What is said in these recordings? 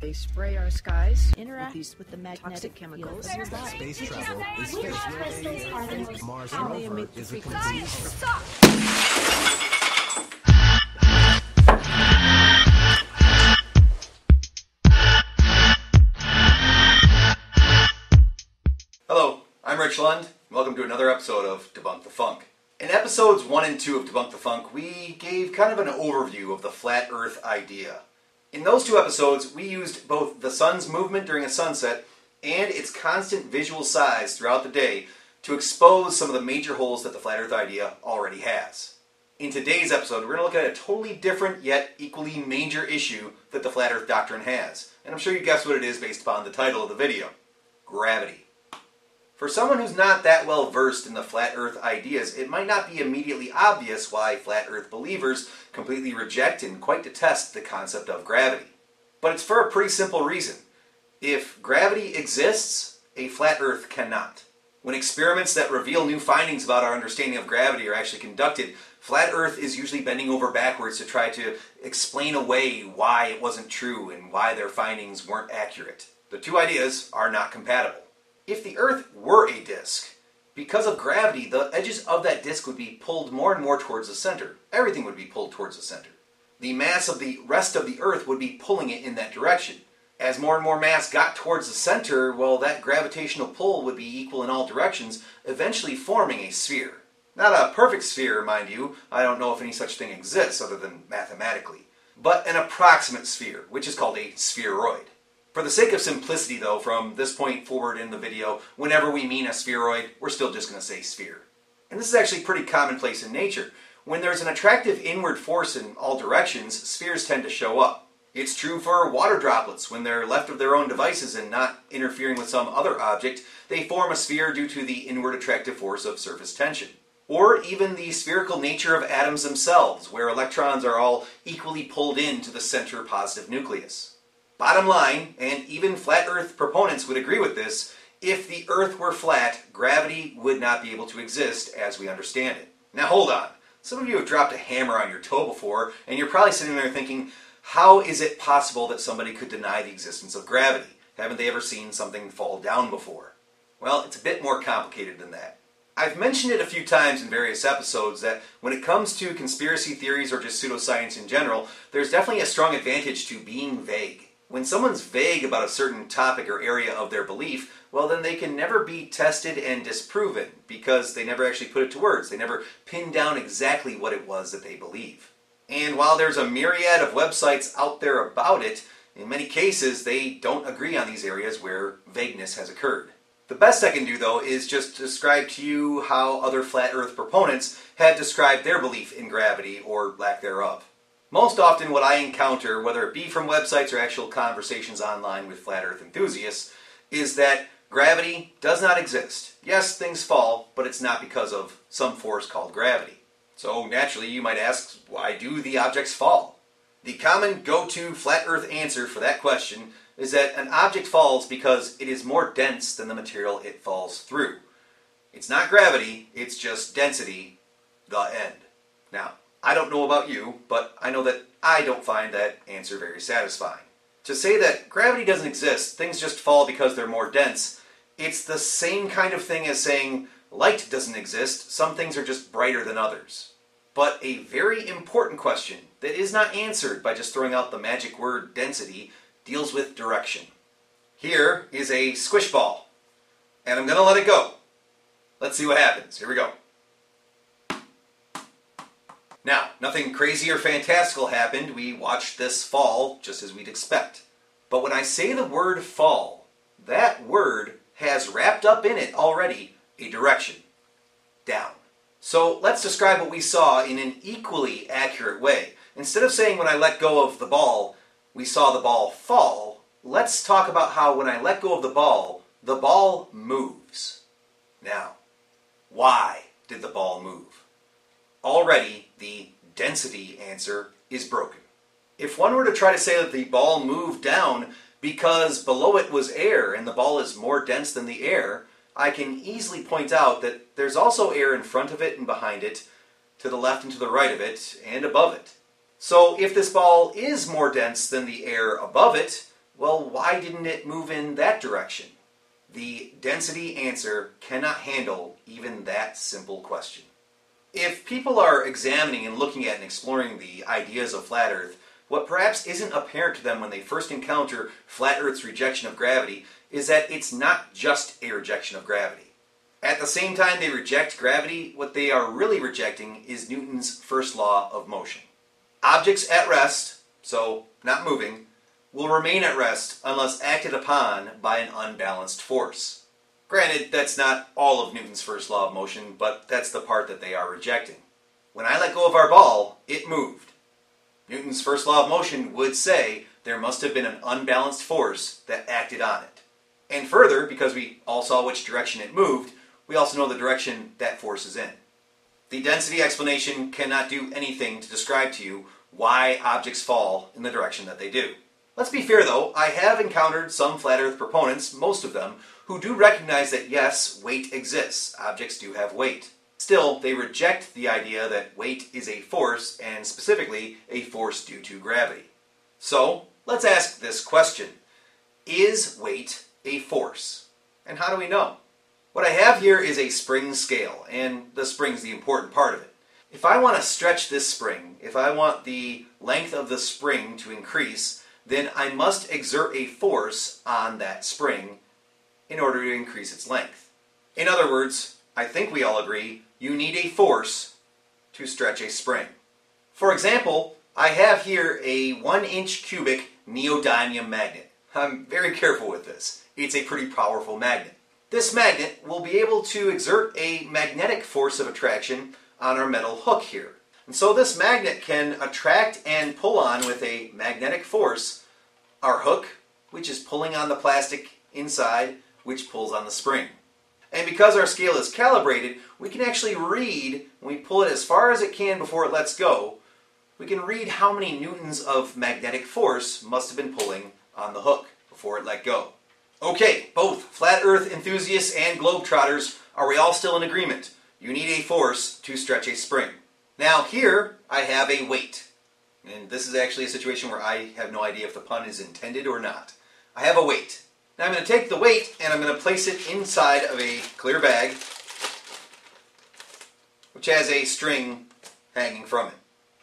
They spray our skies Interact with these with the magnetic toxic chemicals. your body. Space travel is space. Mars And they rover emit is a frequencies. complete Hello, I'm Rich Lund. Welcome to another episode of Debunk the Funk. In episodes 1 and 2 of Debunk the Funk, we gave kind of an overview of the flat earth idea. In those two episodes, we used both the sun's movement during a sunset and its constant visual size throughout the day to expose some of the major holes that the flat earth idea already has. In today's episode, we're going to look at a totally different yet equally major issue that the flat earth doctrine has. And I'm sure you guessed what it is based upon the title of the video gravity. For someone who's not that well versed in the flat earth ideas, it might not be immediately obvious why flat earth believers completely reject and quite detest the concept of gravity. But it's for a pretty simple reason. If gravity exists, a flat earth cannot. When experiments that reveal new findings about our understanding of gravity are actually conducted, flat earth is usually bending over backwards to try to explain away why it wasn't true and why their findings weren't accurate. The two ideas are not compatible. If the Earth were a disk, because of gravity, the edges of that disk would be pulled more and more towards the center. Everything would be pulled towards the center. The mass of the rest of the Earth would be pulling it in that direction. As more and more mass got towards the center, well, that gravitational pull would be equal in all directions, eventually forming a sphere. Not a perfect sphere, mind you. I don't know if any such thing exists other than mathematically. But an approximate sphere, which is called a spheroid. For the sake of simplicity, though, from this point forward in the video, whenever we mean a spheroid, we're still just going to say sphere. And this is actually pretty commonplace in nature. When there's an attractive inward force in all directions, spheres tend to show up. It's true for water droplets. When they're left of their own devices and not interfering with some other object, they form a sphere due to the inward attractive force of surface tension. Or even the spherical nature of atoms themselves, where electrons are all equally pulled into the center positive nucleus. Bottom line, and even flat earth proponents would agree with this, if the earth were flat, gravity would not be able to exist as we understand it. Now hold on. Some of you have dropped a hammer on your toe before, and you're probably sitting there thinking, how is it possible that somebody could deny the existence of gravity? Haven't they ever seen something fall down before? Well, it's a bit more complicated than that. I've mentioned it a few times in various episodes that when it comes to conspiracy theories or just pseudoscience in general, there's definitely a strong advantage to being vague. When someone's vague about a certain topic or area of their belief, well, then they can never be tested and disproven because they never actually put it to words. They never pin down exactly what it was that they believe. And while there's a myriad of websites out there about it, in many cases they don't agree on these areas where vagueness has occurred. The best I can do, though, is just describe to you how other flat earth proponents have described their belief in gravity or lack thereof. Most often, what I encounter, whether it be from websites or actual conversations online with flat earth enthusiasts, is that gravity does not exist. Yes, things fall, but it's not because of some force called gravity. So, naturally, you might ask, why do the objects fall? The common go to flat earth answer for that question is that an object falls because it is more dense than the material it falls through. It's not gravity, it's just density, the end. Now, I don't know about you, but I know that I don't find that answer very satisfying. To say that gravity doesn't exist, things just fall because they're more dense, it's the same kind of thing as saying light doesn't exist, some things are just brighter than others. But a very important question that is not answered by just throwing out the magic word density deals with direction. Here is a squish ball, and I'm going to let it go. Let's see what happens. Here we go. Now, nothing crazy or fantastical happened. We watched this fall just as we'd expect. But when I say the word fall, that word has wrapped up in it already a direction down. So let's describe what we saw in an equally accurate way. Instead of saying when I let go of the ball, we saw the ball fall, let's talk about how when I let go of the ball, the ball moves. Now, why did the ball move? Already, the density answer is broken. If one were to try to say that the ball moved down because below it was air and the ball is more dense than the air, I can easily point out that there's also air in front of it and behind it, to the left and to the right of it, and above it. So if this ball is more dense than the air above it, well, why didn't it move in that direction? The density answer cannot handle even that simple question. If people are examining and looking at and exploring the ideas of flat Earth, what perhaps isn't apparent to them when they first encounter flat Earth's rejection of gravity is that it's not just a rejection of gravity. At the same time they reject gravity, what they are really rejecting is Newton's first law of motion. Objects at rest, so not moving, will remain at rest unless acted upon by an unbalanced force. Granted, that's not all of Newton's first law of motion, but that's the part that they are rejecting. When I let go of our ball, it moved. Newton's first law of motion would say there must have been an unbalanced force that acted on it. And further, because we all saw which direction it moved, we also know the direction that force is in. The density explanation cannot do anything to describe to you why objects fall in the direction that they do. Let's be fair though, I have encountered some flat earth proponents, most of them, who do recognize that yes, weight exists. Objects do have weight. Still, they reject the idea that weight is a force, and specifically, a force due to gravity. So, let's ask this question Is weight a force? And how do we know? What I have here is a spring scale, and the spring's the important part of it. If I want to stretch this spring, if I want the length of the spring to increase, then I must exert a force on that spring in order to increase its length. In other words, I think we all agree you need a force to stretch a spring. For example, I have here a 1 inch cubic neodymium magnet. I'm very careful with this. It's a pretty powerful magnet. This magnet will be able to exert a magnetic force of attraction on our metal hook here. And so this magnet can attract and pull on with a magnetic force our hook, which is pulling on the plastic inside, which pulls on the spring. And because our scale is calibrated, we can actually read, when we pull it as far as it can before it lets go, we can read how many newtons of magnetic force must have been pulling on the hook before it let go. Okay, both flat earth enthusiasts and globetrotters, are we all still in agreement? You need a force to stretch a spring. Now here I have a weight. And this is actually a situation where I have no idea if the pun is intended or not. I have a weight. Now I'm going to take the weight and I'm going to place it inside of a clear bag which has a string hanging from it.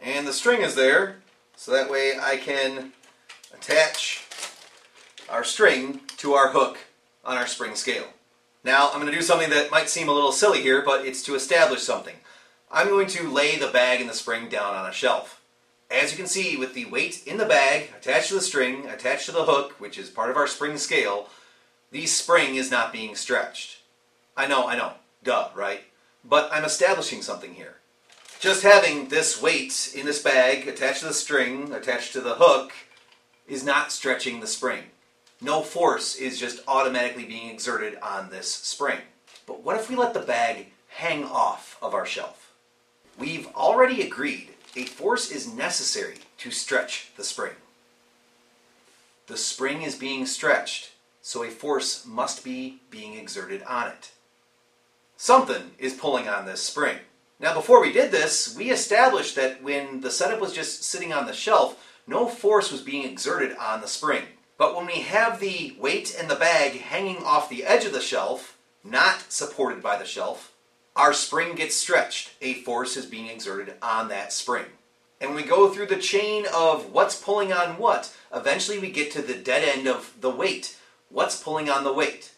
And the string is there so that way I can attach our string to our hook on our spring scale. Now I'm going to do something that might seem a little silly here, but it's to establish something. I'm going to lay the bag and the spring down on a shelf. As you can see, with the weight in the bag, attached to the string, attached to the hook, which is part of our spring scale, the spring is not being stretched. I know, I know, duh, right? But I'm establishing something here. Just having this weight in this bag, attached to the string, attached to the hook, is not stretching the spring. No force is just automatically being exerted on this spring. But what if we let the bag hang off of our shelf? We've already agreed a force is necessary to stretch the spring. The spring is being stretched, so a force must be being exerted on it. Something is pulling on this spring. Now, before we did this, we established that when the setup was just sitting on the shelf, no force was being exerted on the spring. But when we have the weight and the bag hanging off the edge of the shelf, not supported by the shelf, our spring gets stretched. A force is being exerted on that spring. And when we go through the chain of what's pulling on what. Eventually, we get to the dead end of the weight. What's pulling on the weight?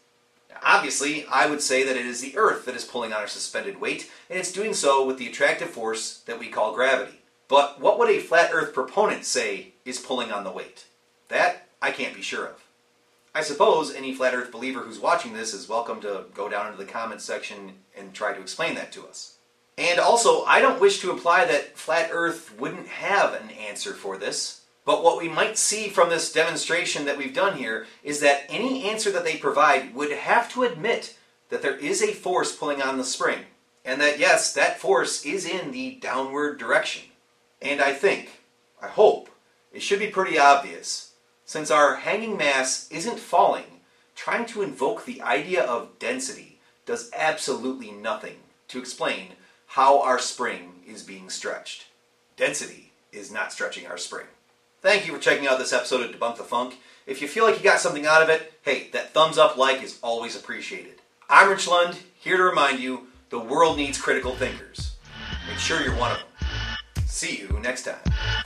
Obviously, I would say that it is the Earth that is pulling on our suspended weight, and it's doing so with the attractive force that we call gravity. But what would a flat Earth proponent say is pulling on the weight? That I can't be sure of. I suppose any flat earth believer who's watching this is welcome to go down into the comments section and try to explain that to us. And also, I don't wish to imply that flat earth wouldn't have an answer for this, but what we might see from this demonstration that we've done here is that any answer that they provide would have to admit that there is a force pulling on the spring, and that yes, that force is in the downward direction. And I think, I hope, it should be pretty obvious since our hanging mass isn't falling, trying to invoke the idea of density does absolutely nothing to explain how our spring is being stretched. Density is not stretching our spring. Thank you for checking out this episode of Debunk the Funk. If you feel like you got something out of it, hey, that thumbs up like is always appreciated. I'm Rich Lund, here to remind you the world needs critical thinkers. Make sure you're one of them. See you next time.